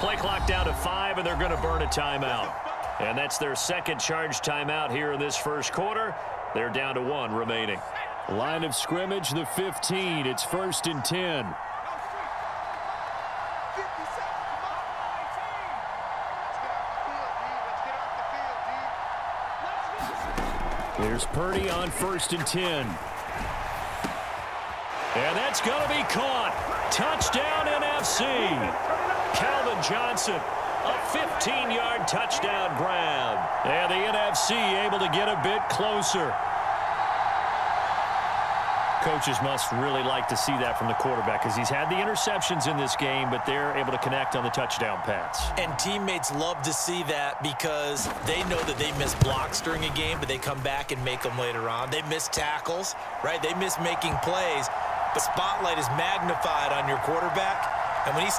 Play clock down to five, and they're going to burn a timeout. And that's their second charge timeout here in this first quarter. They're down to one remaining. Line of scrimmage, the 15. It's first and 10. Here's Purdy on first and 10. And that's going to be caught. Touchdown NFC. Calvin Johnson, a 15-yard touchdown grab. And the NFC able to get a bit closer. Coaches must really like to see that from the quarterback because he's had the interceptions in this game, but they're able to connect on the touchdown pass. And teammates love to see that because they know that they miss blocks during a game, but they come back and make them later on. They miss tackles, right? They miss making plays. The spotlight is magnified on your quarterback, and when he